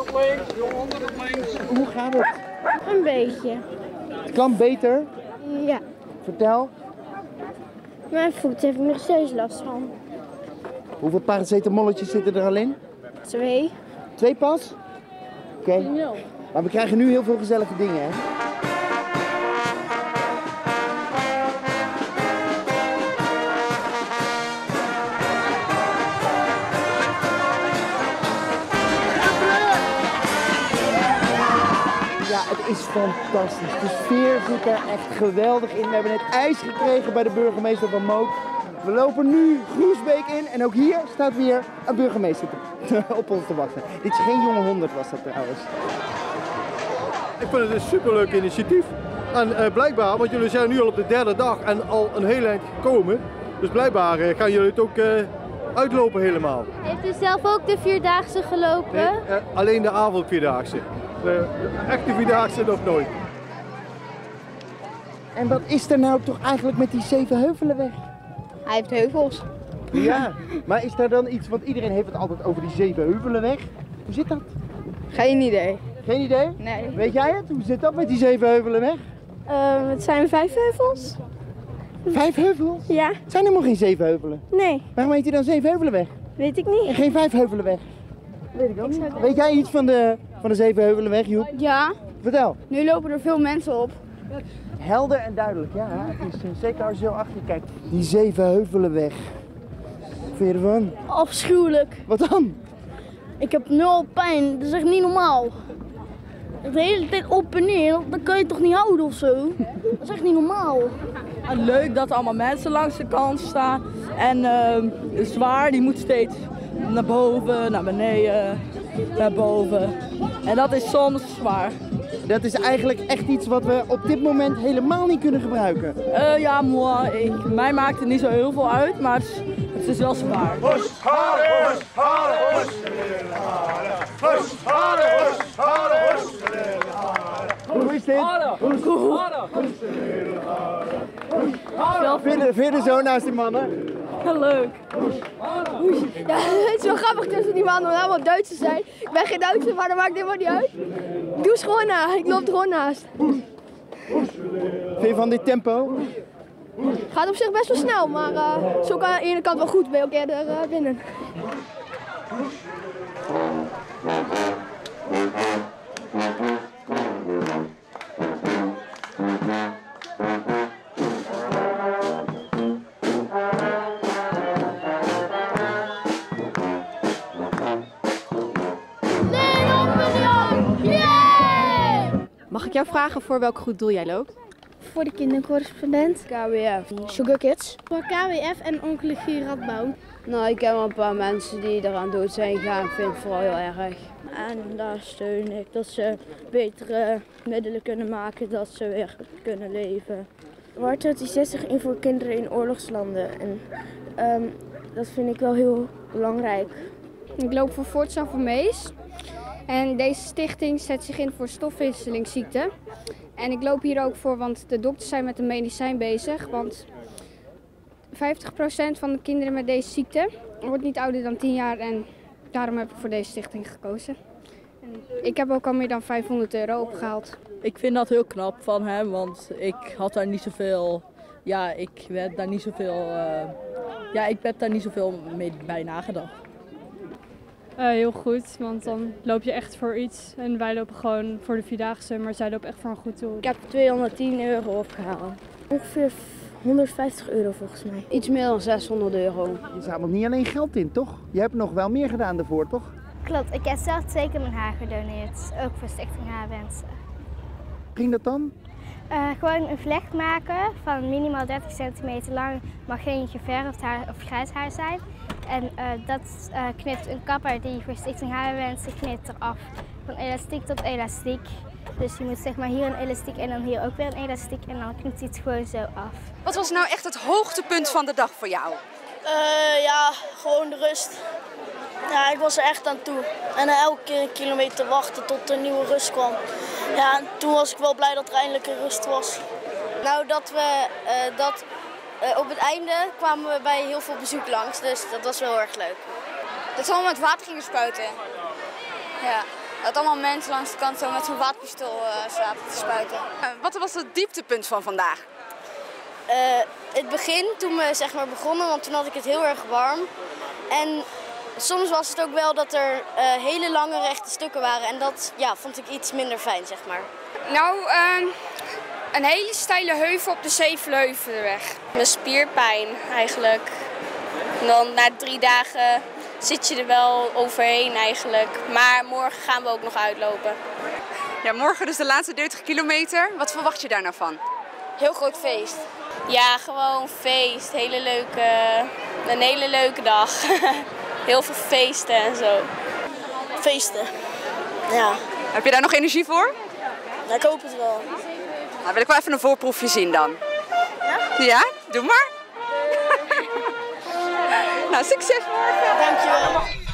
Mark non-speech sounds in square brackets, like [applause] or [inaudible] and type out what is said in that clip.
op links, 100 op links. Hoe gaat het? Een beetje. Het kan beter. Ja. Vertel. Mijn voet heeft er nog steeds last van. Hoeveel paracetamolletjes zitten er al in? Twee. Twee pas? Oké. Nul. Maar we krijgen nu heel veel gezellige dingen, hè? Is fantastisch. De sfeer zit er echt geweldig in. We hebben net ijs gekregen bij de burgemeester van Mook. We lopen nu Groesbeek in en ook hier staat weer een burgemeester te- [laughs] op ons te wachten. Dit is geen jonge honderd was dat trouwens. Ik vind het een superleuk initiatief. En eh, blijkbaar, want jullie zijn nu al op de derde dag en al een heel eind gekomen. Dus blijkbaar eh, gaan jullie het ook eh, uitlopen helemaal. Heeft u zelf ook de Vierdaagse gelopen? Nee, eh, alleen de avondvierdaagse. De, de echte vierdaagse nog nooit. En wat is er nou toch eigenlijk met die Zevenheuvelenweg? Hij heeft heuvels. Ja, maar is daar dan iets, want iedereen heeft het altijd over die Zevenheuvelenweg. Hoe zit dat? Geen idee. Geen idee? Nee. Weet jij het? Hoe zit dat met die Zevenheuvelenweg? Ehm, het zijn vijf heuvels? Vijf heuvels? Ja. Zijn helemaal geen zeven heuvelen. Nee, Waarom heet hij dan Zevenheuvelenweg? weet ik En niet. geen Vijfheuvelenweg? Weet ik ook niet. Weet jij iets van de, van de Zevenheuvelenweg, Joep? Ja, Vertel. nu lopen er veel mensen op. Helder en duidelijk, ja. Het is, eh, zeker als je zo achter je kijkt. Die Zevenheuvelenweg. Wat vind je ervan? Afschuwelijk. Wat dan? Ik heb nul pijn. Dat is echt niet normaal. De hele tijd op en neer, dat kan je toch niet houden of zo? Dat is echt niet normaal. En leuk dat er allemaal mensen langs de kant staan. En ehm, zwaar, die moet steeds naar boven, naar beneden, naar boven. En dat is soms zwaar. Dat is eigenlijk echt iets wat we op dit moment helemaal niet kunnen gebruiken. Eh, ja, moi, ik, mij maakt het niet zo heel veel uit, maar het is, het is wel zwaar. Hoe is dit? Vind je, vind je er zo naast die mannen? Leuk. Ja, [laughs] het is wel grappig tussen die mannen, allemaal Duitsers zijn. Ik ben geen Duitser, maar dat maakt helemaal niet uit. Ik doe het gewoon na, ik loop er gewoon naast. Vind je van dit tempo? Gaat op zich best wel snel, maar eh is ook aan de ene kant wel goed, ook eerder eh, binnen. Mag ik jou vragen voor welk goed doel jij loopt? Voor de kindercorrespondent. KWF. Sugar Kids. Voor KWF en Oncologie Radboud. Nou, ik ken wel een paar mensen die eraan dood zijn gegaan. Ik vind het vooral heel erg. En daar steun ik dat ze betere middelen kunnen maken, dat ze weer kunnen leven. Houdt die 60 in voor kinderen in oorlogslanden. En ehm, dat vind ik wel heel belangrijk. Ik loop voor Forza voor Mees. En deze stichting zet zich in voor stofwisselingsziekten. En ik loop hier ook voor, want de dokters zijn met een medicijn bezig. Want 50% van de kinderen met deze ziekte wordt niet ouder dan 10 jaar. En daarom heb ik voor deze stichting gekozen. En ik heb ook al meer dan 500 euro opgehaald. Ik vind dat heel knap van hem, want ik had daar niet zoveel. Ja, ik werd daar niet zoveel. eh, ja, ik heb daar niet zoveel mee bij nagedacht. Eh, heel goed, want dan loop je echt voor iets. En wij lopen gewoon voor de Vierdaagse, maar zij lopen echt voor een goed doel. Ik heb 210 euro opgehaald. Ongeveer 150 euro volgens mij. Iets meer dan 600 euro. Je zamelt niet alleen geld in, toch? Je hebt nog wel meer gedaan daarvoor, toch? Klopt, ik heb zelf twee keer mijn haar gedoneerd. Ook voor Stichting Haarwensen. Ging dat dan? Eh, gewoon een vlecht maken van minimaal 30 centimeter lang. Mag geen geverfd haar of grijs haar zijn. En eh, dat eh, knipt een kapper die voor Stichting Haarwensen knipt eraf. Van elastiek tot elastiek. Dus je moet zeg maar hier een elastiek en dan hier ook weer een elastiek. En dan knipt hij het gewoon zo af. Wat was nou echt het hoogtepunt van de dag voor jou? Eh, ja, gewoon de rust. Ja, ik was er echt aan toe. En elke keer een kilometer wachten tot er nieuwe rust kwam. Ja, en toen was ik wel blij dat er eindelijk een rust was. Nou, dat we eh, dat eh, op het einde kwamen we bij heel veel bezoek langs, dus dat was wel heel erg leuk. Dat ze allemaal met water gingen spuiten. Ja. Dat allemaal mensen langs de kant zo met zo'n waterpistool uh, zaten te spuiten. Uh, wat was het dieptepunt van vandaag? Uh, het begin, toen we zeg maar begonnen, want toen had ik het heel erg warm. En soms was het ook wel dat er hele lange rechte stukken waren. En dat ja, vond ik iets minder fijn, zeg maar. Nou, ehm, een hele steile heuvel op de Zevenleuvenweg. Mijn spierpijn eigenlijk. En dan na drie dagen zit je er wel overheen eigenlijk. Maar morgen gaan we ook nog uitlopen. Ja, morgen dus de laatste 30 kilometer. Wat verwacht je daar nou van? Heel groot feest. Ja, gewoon feest. Hele leuke, een hele leuke dag. [laughs] Heel veel feesten en zo. Feesten. Ja. Heb je daar nog energie voor? Ja, ik hoop het wel. Nou, wil ik wel even een voorproefje zien dan. Ja? Ja? Doe maar. [laughs] nou, succes morgen. Dankjewel.